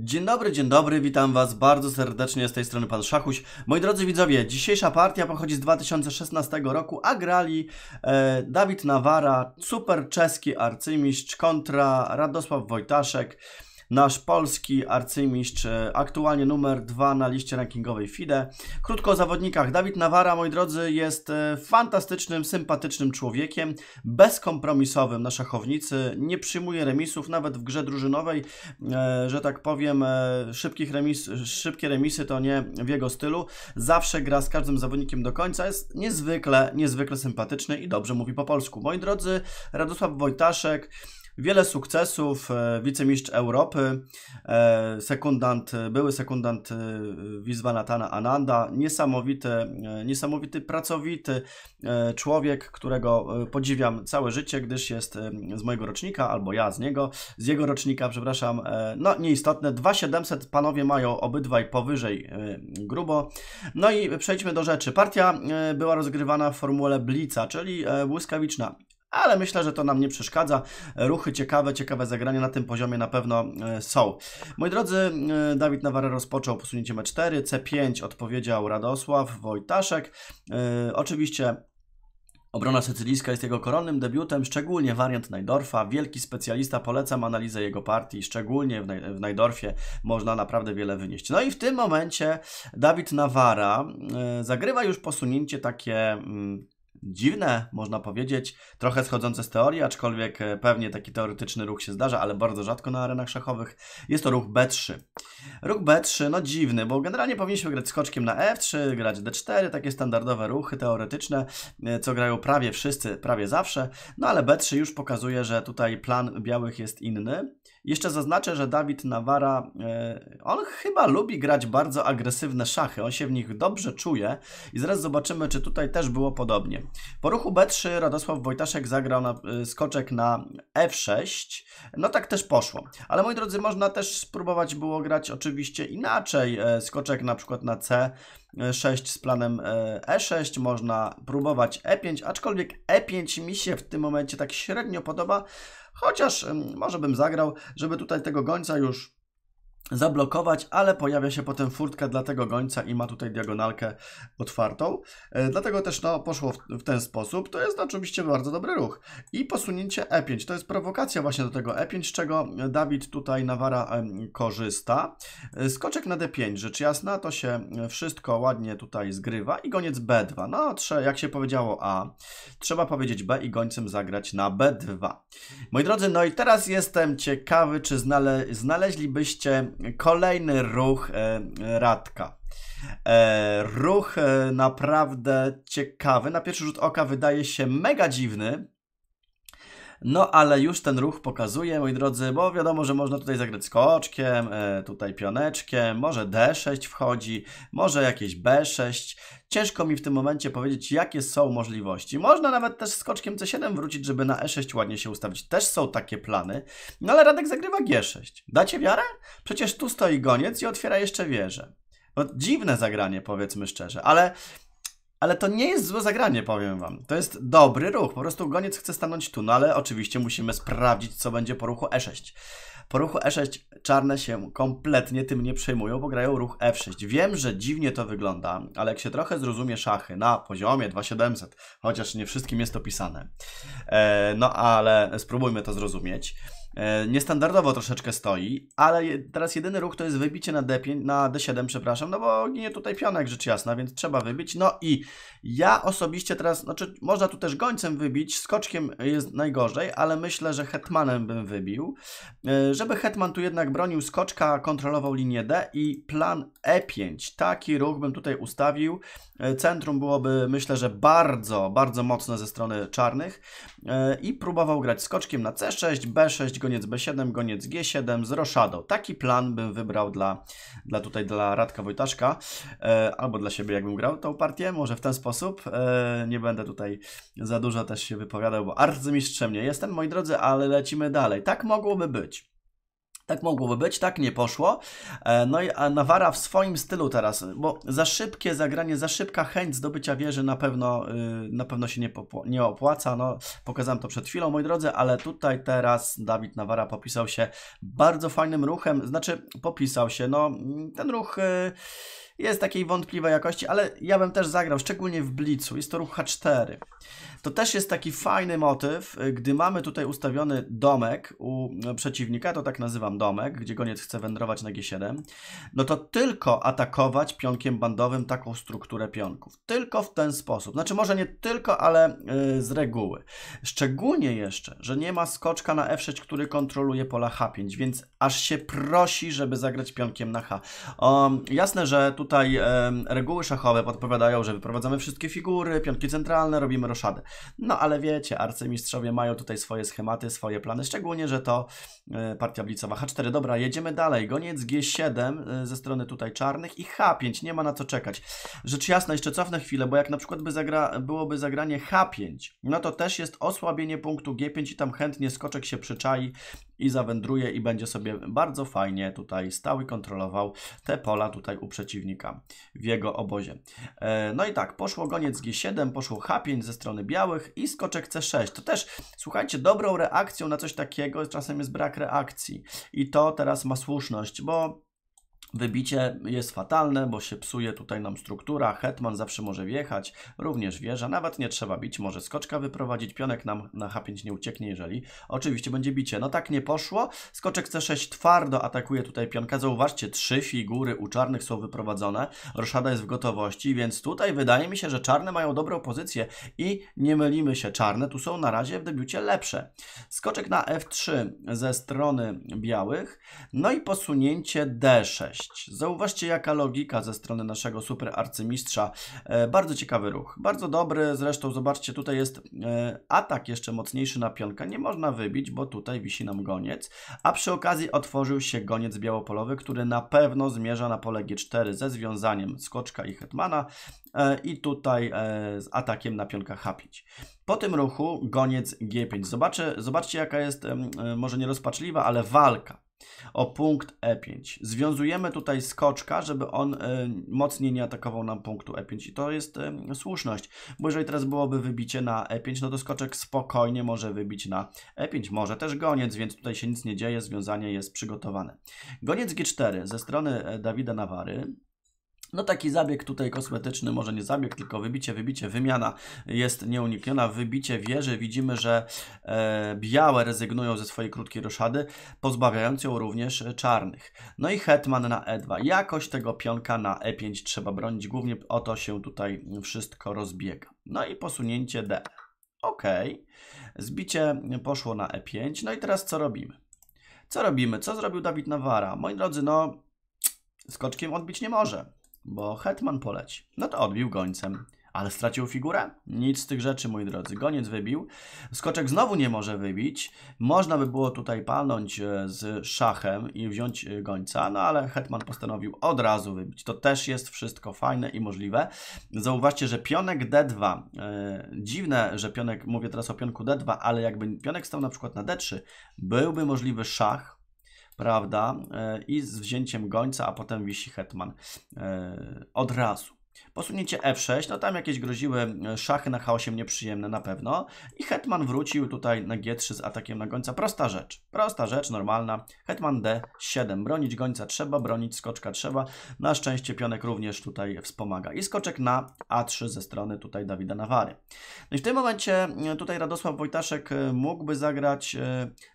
Dzień dobry, dzień dobry, witam Was bardzo serdecznie z tej strony Pan Szachuś. Moi drodzy widzowie, dzisiejsza partia pochodzi z 2016 roku, a grali e, Dawid Nawara, super czeski arcymistrz kontra Radosław Wojtaszek nasz polski arcymistrz, e, aktualnie numer dwa na liście rankingowej FIDE. Krótko o zawodnikach. Dawid Nawara, moi drodzy, jest e, fantastycznym, sympatycznym człowiekiem, bezkompromisowym na szachownicy, nie przyjmuje remisów, nawet w grze drużynowej, e, że tak powiem, szybkich remis, szybkie remisy to nie w jego stylu. Zawsze gra z każdym zawodnikiem do końca, jest niezwykle, niezwykle sympatyczny i dobrze mówi po polsku. Moi drodzy, Radosław Wojtaszek, Wiele sukcesów, e, wicemistrz Europy, e, sekundant, były sekundant e, Wiswanatana Ananda, niesamowity, niesamowity, pracowity człowiek, którego podziwiam całe życie, gdyż jest z mojego rocznika, albo ja z niego, z jego rocznika, przepraszam, no nieistotne, 2700 panowie mają obydwaj powyżej grubo. No i przejdźmy do rzeczy. Partia była rozgrywana w formule Blica, czyli błyskawiczna ale myślę, że to nam nie przeszkadza. Ruchy ciekawe, ciekawe zagrania na tym poziomie na pewno e, są. Moi drodzy, e, Dawid Nawara rozpoczął posunięcie M4, C5 odpowiedział Radosław Wojtaszek. E, oczywiście Obrona sycylijska jest jego koronnym debiutem, szczególnie wariant Najdorfa. Wielki specjalista, polecam analizę jego partii, szczególnie w Najdorfie można naprawdę wiele wynieść. No i w tym momencie Dawid Nawara zagrywa już posunięcie takie mm, dziwne, można powiedzieć, trochę schodzące z teorii, aczkolwiek e, pewnie taki teoretyczny ruch się zdarza, ale bardzo rzadko na arenach szachowych. Jest to ruch B3. Ruch B3, no dziwny, bo generalnie powinniśmy grać skoczkiem na F3, grać D4, takie standardowe ruchy teoretyczne, e, co grają prawie wszyscy, prawie zawsze, no ale B3 już pokazuje, że tutaj plan białych jest inny. Jeszcze zaznaczę, że Dawid Nawara, e, on chyba lubi grać bardzo agresywne szachy, on się w nich dobrze czuje i zaraz zobaczymy, czy tutaj też było podobnie. Po ruchu B3 Radosław Wojtaszek zagrał na e, skoczek na F6, no tak też poszło. Ale moi drodzy, można też spróbować było grać oczywiście inaczej, e, skoczek na przykład na C, 6 z planem E6, można próbować E5, aczkolwiek E5 mi się w tym momencie tak średnio podoba, Chociaż może bym zagrał, żeby tutaj tego gońca już zablokować, ale pojawia się potem furtka dla tego gońca i ma tutaj diagonalkę otwartą. E, dlatego też no, poszło w, ten sposób. To jest oczywiście bardzo dobry ruch. I posunięcie E5. To jest prowokacja właśnie do tego E5, z czego Dawid tutaj Nawara e, korzysta. E, skoczek na D5, rzecz jasna, to się wszystko ładnie tutaj zgrywa i goniec B2. No, trze, jak się powiedziało A, trzeba powiedzieć B i gońcem zagrać na B2. Moi drodzy, no i teraz jestem ciekawy, czy znale, znaleźlibyście kolejny ruch e, Radka. E, ruch e, naprawdę ciekawy. Na pierwszy rzut oka wydaje się mega dziwny. No, ale już ten ruch pokazuje, moi drodzy, bo wiadomo, że można tutaj zagrać skoczkiem, e, tutaj pioneczkiem, może D6 wchodzi, może jakieś B6. Ciężko mi w tym momencie powiedzieć, jakie są możliwości. Można nawet też skoczkiem C7 wrócić, żeby na E6 ładnie się ustawić. Też są takie plany. No ale Radek zagrywa G6. Dacie wiarę? Przecież tu stoi goniec i otwiera jeszcze wieżę. No, dziwne zagranie, powiedzmy szczerze, ale ale to nie jest złe zagranie, powiem wam. To jest dobry ruch. Po prostu goniec chce stanąć tu, no ale oczywiście musimy sprawdzić, co będzie po ruchu E6. Po ruchu E6 czarne się kompletnie tym nie przejmują, bo grają ruch F6. Wiem, że dziwnie to wygląda, ale jak się trochę zrozumie szachy na poziomie 2700, chociaż nie wszystkim jest to pisane, e, no ale spróbujmy to zrozumieć. E, niestandardowo troszeczkę stoi, ale teraz jedyny ruch to jest wybicie na, D5, na D7, przepraszam, no bo ginie tutaj pionek, rzecz jasna, więc trzeba wybić. No i ja osobiście teraz, znaczy można tu też gońcem wybić, skoczkiem jest najgorzej, ale myślę, że hetmanem bym wybił, e, żeby hetman tu jednak bronił skoczka, kontrolował linię D i plan E5. Taki ruch bym tutaj ustawił. E, centrum byłoby, myślę, że bardzo, bardzo mocne ze strony czarnych i próbował grać skoczkiem na C6, B6, goniec B7, goniec G7 z roszadą. Taki plan bym wybrał dla, dla tutaj dla Radka Wojtaszka, e, albo dla siebie jakbym grał tą partię, może w ten sposób. E, nie będę tutaj za dużo też się wypowiadał, bo arcymistrzem nie jestem, moi drodzy, ale lecimy dalej. Tak mogłoby być. Tak mogłoby być, tak nie poszło. E, no i Nawara w swoim stylu teraz, bo za szybkie zagranie, za szybka chęć zdobycia wieży na pewno, y, na pewno się nie, nie opłaca. No, pokazałem to przed chwilą, moi drodzy, ale tutaj teraz Dawid Nawara popisał się bardzo fajnym ruchem, znaczy popisał się, no ten ruch y, jest takiej wątpliwej jakości, ale ja bym też zagrał, szczególnie w Blicu. Jest to ruch H4. To też jest taki fajny motyw, y, gdy mamy tutaj ustawiony domek u przeciwnika, to tak nazywam domek, gdzie goniec chce wędrować na G7, no to tylko atakować pionkiem bandowym taką strukturę pionków. Tylko w ten sposób. Znaczy może nie tylko, ale yy, z reguły. Szczególnie jeszcze, że nie ma skoczka na F6, który kontroluje pola H5, więc aż się prosi, żeby zagrać pionkiem na H. Um, jasne, że tutaj reguły szachowe podpowiadają, że wyprowadzamy wszystkie figury, pionki centralne, robimy roszadę. No ale wiecie, arcymistrzowie mają tutaj swoje schematy, swoje plany, szczególnie, że to e, partia blicowa. H4, dobra, jedziemy dalej. Goniec G7 e, ze strony tutaj czarnych i H5, nie ma na co czekać. Rzecz jasna, jeszcze cofnę chwilę, bo jak na przykład by zagra, byłoby zagranie H5, no to też jest osłabienie punktu G5 i tam chętnie skoczek się przyczai i zawędruje i będzie sobie bardzo fajnie tutaj stał i kontrolował te pola tutaj u przeciwnika w jego obozie. E, no i tak, poszło goniec G7, poszło H5 ze strony białych i skoczek C6. To też, słuchajcie, dobrą reakcją na coś takiego czasem jest brak reakcji i to teraz ma słuszność, bo Wybicie jest fatalne, bo się psuje tutaj nam struktura. Hetman zawsze może wjechać, również wieża. Nawet nie trzeba bić, może skoczka wyprowadzić. Pionek nam na H5 nie ucieknie, jeżeli oczywiście będzie bicie. No tak nie poszło. Skoczek C6 twardo atakuje tutaj pionka. Zauważcie, trzy figury u czarnych są wyprowadzone. Roszada jest w gotowości, więc tutaj wydaje mi się, że czarne mają dobrą pozycję i nie mylimy się. Czarne tu są na razie w debiucie lepsze. Skoczek na F3 ze strony białych. No i posunięcie D6. Zauważcie jaka logika ze strony naszego super arcymistrza. E, bardzo ciekawy ruch, bardzo dobry, zresztą zobaczcie tutaj jest e, atak jeszcze mocniejszy na pionka, nie można wybić, bo tutaj wisi nam goniec, a przy okazji otworzył się goniec białopolowy, który na pewno zmierza na pole G4 ze związaniem skoczka i hetmana e, i tutaj e, z atakiem na pionka H5. Po tym ruchu goniec G5. Zobaczcie, zobaczcie jaka jest, e, może nie rozpaczliwa, ale walka o punkt E5. Związujemy tutaj skoczka, żeby on y, mocniej nie atakował nam punktu E5 i to jest y, słuszność, bo jeżeli teraz byłoby wybicie na E5, no to skoczek spokojnie może wybić na E5, może też goniec, więc tutaj się nic nie dzieje, związanie jest przygotowane. Goniec G4 ze strony e, Dawida Nawary. No taki zabieg tutaj kosmetyczny, może nie zabieg, tylko wybicie, wybicie, wymiana jest nieunikniona. Wybicie wieży, widzimy, że e, białe rezygnują ze swojej krótkiej roszady, pozbawiając ją również czarnych. No i hetman na e2. Jakoś tego pionka na e5 trzeba bronić, głównie o to się tutaj wszystko rozbiega. No i posunięcie d. Ok, zbicie poszło na e5. No i teraz co robimy? Co robimy? Co zrobił Dawid Nawara? Moi drodzy, no skoczkiem odbić nie może bo hetman poleci. No to odbił gońcem. Ale stracił figurę? Nic z tych rzeczy, moi drodzy. Goniec wybił. Skoczek znowu nie może wybić. Można by było tutaj palnąć e, z szachem i wziąć e, gońca, no ale hetman postanowił od razu wybić. To też jest wszystko fajne i możliwe. Zauważcie, że pionek D2. E, dziwne, że pionek, mówię teraz o pionku D2, ale jakby pionek stał na przykład na D3, byłby możliwy szach, prawda? E, I z wzięciem gońca, a potem wisi hetman e, od razu. Posunięcie F6, no tam jakieś groziły e, szachy na H8 nieprzyjemne na pewno. I Hetman wrócił tutaj na G3 z atakiem na gońca. Prosta rzecz, prosta rzecz, normalna. Hetman D7, bronić gońca trzeba, bronić skoczka trzeba. Na szczęście pionek również tutaj wspomaga. I skoczek na A3 ze strony tutaj Dawida Nawary. No i w tym momencie e, tutaj Radosław Wojtaszek e, mógłby zagrać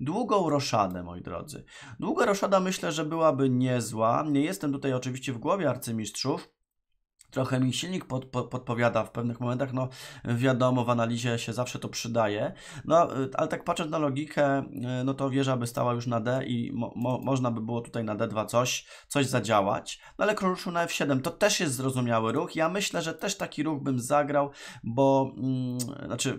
długą roszadę, moi drodzy. Długa roszada myślę, że byłaby niezła. Nie jestem tutaj oczywiście w głowie arcymistrzów, Trochę mi silnik pod, pod, podpowiada w pewnych momentach, no wiadomo, w analizie się zawsze to przydaje, no ale tak patrząc na logikę, no to wieża by stała już na D i mo, mo, można by było tutaj na D2 coś, coś zadziałać, no ale król ruszył na F7, to też jest zrozumiały ruch, ja myślę, że też taki ruch bym zagrał, bo, mm, znaczy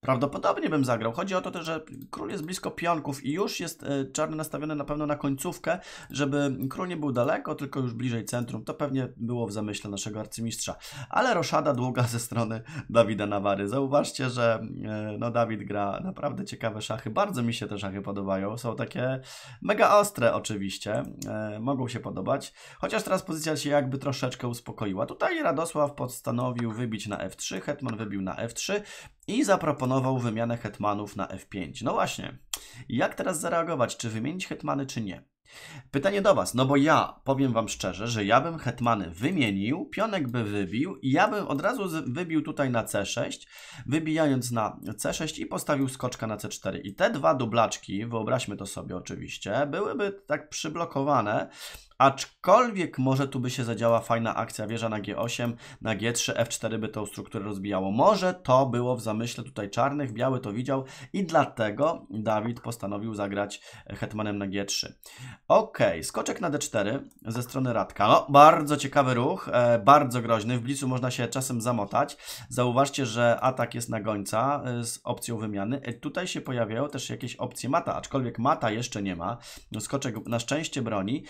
Prawdopodobnie bym zagrał. Chodzi o to też, że król jest blisko pionków i już jest e, czarny nastawiony na pewno na końcówkę, żeby król nie był daleko, tylko już bliżej centrum. To pewnie było w zamyśle naszego arcymistrza. Ale roszada długa ze strony Dawida Nawary. Zauważcie, że e, no, Dawid gra naprawdę ciekawe szachy. Bardzo mi się te szachy podobają. Są takie mega ostre oczywiście. E, mogą się podobać. Chociaż teraz pozycja się jakby troszeczkę uspokoiła. Tutaj Radosław postanowił wybić na F3, Hetman wybił na F3 i zaproponował wymianę hetmanów na F5. No właśnie, jak teraz zareagować? Czy wymienić hetmany, czy nie? Pytanie do Was, no bo ja powiem Wam szczerze, że ja bym hetmany wymienił, pionek by wybił i ja bym od razu wybił tutaj na C6, wybijając na C6 i postawił skoczka na C4. I te dwa dublaczki, wyobraźmy to sobie oczywiście, byłyby tak przyblokowane, Aczkolwiek może tu by się zadziała fajna akcja wieża na G8, na G3, F4 by tą strukturę rozbijało. Może to było w zamyśle tutaj czarnych, biały to widział i dlatego Dawid postanowił zagrać hetmanem na G3. Ok, skoczek na D4 ze strony Radka. No, bardzo ciekawy ruch, e, bardzo groźny. W blicu można się czasem zamotać. Zauważcie, że atak jest na gońca e, z opcją wymiany. E, tutaj się pojawiają też jakieś opcje mata, aczkolwiek mata jeszcze nie ma. No, skoczek na szczęście broni.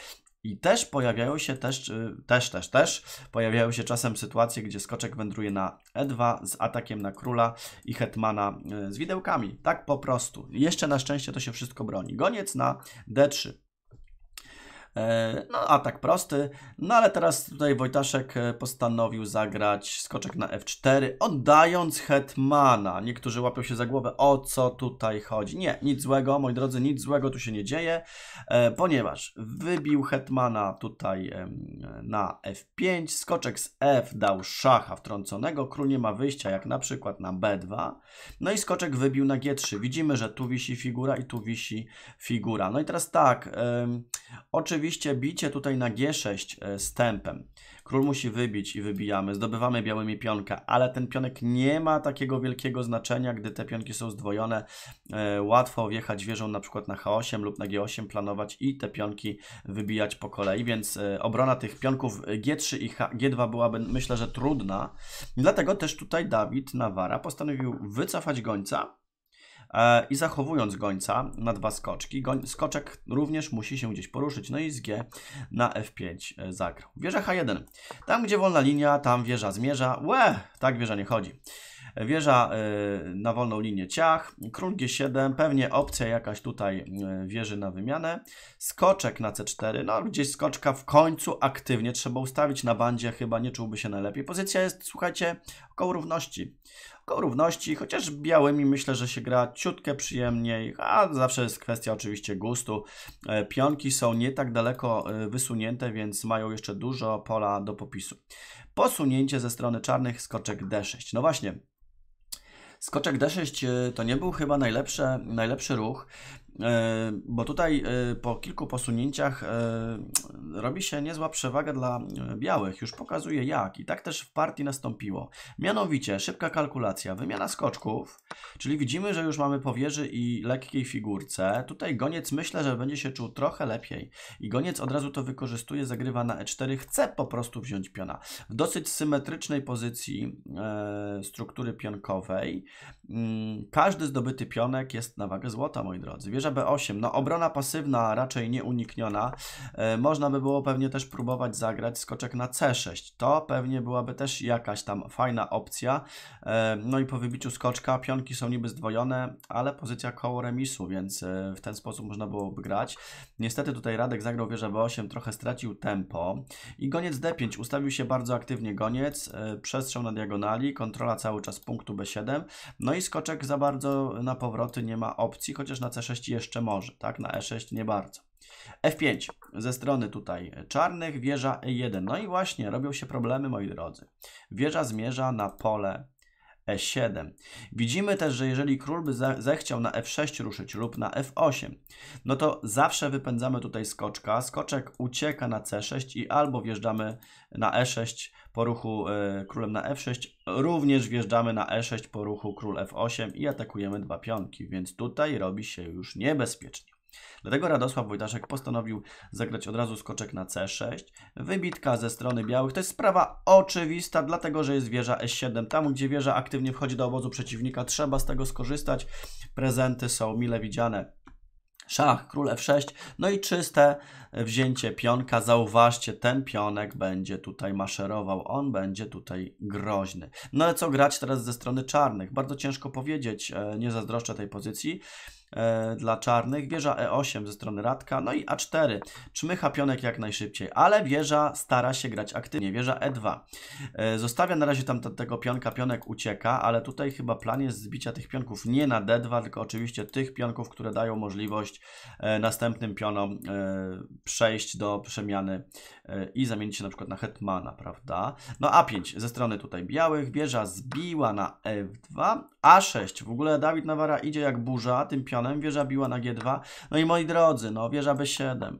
I też pojawiają się też, y, też, też, też pojawiają się czasem sytuacje, gdzie skoczek wędruje na E2 z atakiem na króla i hetmana y, z widełkami. Tak po prostu. Jeszcze na szczęście to się wszystko broni. Goniec na D3. E, no, atak prosty. No, ale teraz tutaj Wojtaszek e, postanowił zagrać skoczek na F4, oddając hetmana. Niektórzy łapią się za głowę, o co tutaj chodzi. Nie, nic złego, moi drodzy, nic złego tu się nie dzieje, e, ponieważ wybił hetmana tutaj na F5, skoczek z F dał szacha wtrąconego, król nie ma wyjścia, jak na przykład na B2, no i skoczek wybił na G3. Widzimy, że tu wisi figura i tu wisi figura. No i teraz tak, oczywiście oczywiście bicie tutaj na G6 e, z tempem. Król musi wybić i wybijamy, zdobywamy białymi pionka, ale ten pionek nie ma takiego wielkiego znaczenia, gdy te pionki są zdwojone. E, łatwo wjechać wieżą na przykład na H8 lub na G8, planować i te pionki wybijać po kolei, więc e, obrona tych pionków G3 i H, G2 byłaby myślę, że trudna. Dlatego też tutaj Dawid Nawara postanowił wycofać gońca, i zachowując gońca na dwa skoczki, goń, skoczek również musi się gdzieś poruszyć. No i z G na F5 e, zagrał. Wieża H1. Tam, gdzie wolna linia, tam wieża zmierza. Łe, tak wieża nie chodzi. Wieża y, na wolną linię ciach, król G7, pewnie opcja jakaś tutaj wieży na wymianę, skoczek na C4, no gdzieś skoczka w końcu aktywnie trzeba ustawić na bandzie, chyba nie czułby się najlepiej. Pozycja jest, słuchajcie, około równości. Około równości, chociaż białymi myślę, że się gra ciutkę przyjemniej, a zawsze jest kwestia oczywiście gustu. E, pionki są nie tak daleko e, wysunięte, więc mają jeszcze dużo pola do popisu. Posunięcie ze strony czarnych, skoczek D6. No właśnie, Skoczek D6 e, to nie był chyba najlepszy, najlepszy ruch. E, bo tutaj e, po kilku posunięciach e, robi się niezła przewaga dla białych. Już pokazuję jak. I tak też w partii nastąpiło. Mianowicie szybka kalkulacja, wymiana skoczków, czyli widzimy, że już mamy po wieży i lekkiej figurce. Tutaj goniec myślę, że będzie się czuł trochę lepiej. I goniec od razu to wykorzystuje, zagrywa na E4, chce po prostu wziąć piona. W dosyć symetrycznej pozycji struktury pionkowej mm, każdy zdobyty pionek jest na wagę złota, moi drodzy. Wieża wieża B8. No obrona pasywna raczej nieunikniona. E, można by było pewnie też próbować zagrać skoczek na C6. To pewnie byłaby też jakaś tam fajna opcja. E, no i po wybiciu skoczka pionki są niby zdwojone, ale pozycja koło remisu, więc e, w ten sposób można byłoby grać. Niestety tutaj Radek zagrał wieżę B8, trochę stracił tempo. I goniec D5 ustawił się bardzo aktywnie goniec, przestrzał na diagonali, kontrola cały czas punktu B7. No i skoczek za bardzo na powroty nie ma opcji, chociaż na C6 jeszcze może, tak? Na E6 nie bardzo. F5 ze strony tutaj czarnych, wieża E1. No i właśnie robią się problemy, moi drodzy. Wieża zmierza na pole E7. Widzimy też, że jeżeli król by zechciał na F6 ruszyć lub na F8, no to zawsze wypędzamy tutaj skoczka. Skoczek ucieka na C6 i albo wjeżdżamy na E6 po ruchu y, królem na F6, również wjeżdżamy na E6 po ruchu król F8 i atakujemy dwa pionki, więc tutaj robi się już niebezpiecznie. Dlatego Radosław Wojtaszek postanowił zagrać od razu skoczek na C6. Wybitka ze strony białych. To jest sprawa oczywista, dlatego że jest wieża E7. Tam, gdzie wieża aktywnie wchodzi do obozu przeciwnika, trzeba z tego skorzystać. Prezenty są mile widziane. Szach, król F6, no i czyste wzięcie pionka. Zauważcie, ten pionek będzie tutaj maszerował, on będzie tutaj groźny. No ale co grać teraz ze strony czarnych? Bardzo ciężko powiedzieć, e, nie zazdroszczę tej pozycji dla czarnych. Wieża E8 ze strony Radka, no i A4. Czmycha pionek jak najszybciej, ale wieża stara się grać aktywnie. Wieża E2. E, zostawia na razie tam tego pionka, pionek ucieka, ale tutaj chyba plan jest zbicia tych pionków nie na D2, tylko oczywiście tych pionków, które dają możliwość e, następnym pionom e, przejść do przemiany e, i zamienić się na przykład na hetmana, prawda? No A5 ze strony tutaj białych, wieża zbiła na F2, A6. W ogóle Dawid Nawara idzie jak burza tym pionem, wieża biła na G2. No i moi drodzy, no wieża B7.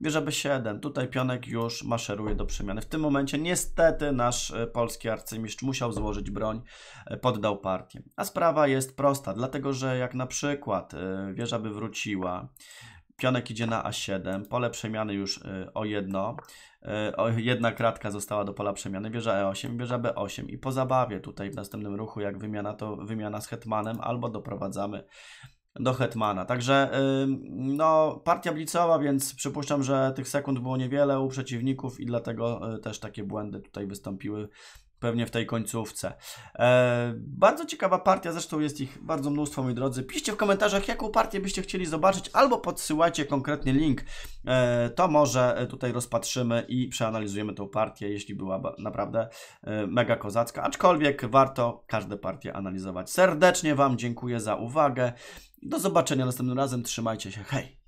Wieża B7, tutaj pionek już maszeruje do przemiany. W tym momencie niestety nasz e, polski arcymistrz musiał złożyć broń, e, poddał partię. A sprawa jest prosta, dlatego że jak na przykład e, wieża by wróciła, pionek idzie na A7, pole przemiany już o jedno, jedna kratka została do pola przemiany, wieża E8, wieża B8 i po zabawie tutaj w następnym ruchu jak wymiana to wymiana z hetmanem albo doprowadzamy do Hetmana. Także no, partia blicowa, więc przypuszczam, że tych sekund było niewiele u przeciwników i dlatego y, też takie błędy tutaj wystąpiły pewnie w tej końcówce. E, bardzo ciekawa partia, zresztą jest ich bardzo mnóstwo, moi drodzy. Piszcie w komentarzach, jaką partię byście chcieli zobaczyć, albo podsyłajcie konkretnie link. E, to może e, tutaj rozpatrzymy i przeanalizujemy tą partię, jeśli była naprawdę e, mega kozacka. Aczkolwiek warto każde partie analizować. Serdecznie Wam dziękuję za uwagę. Do zobaczenia następnym razem. Trzymajcie się. Hej!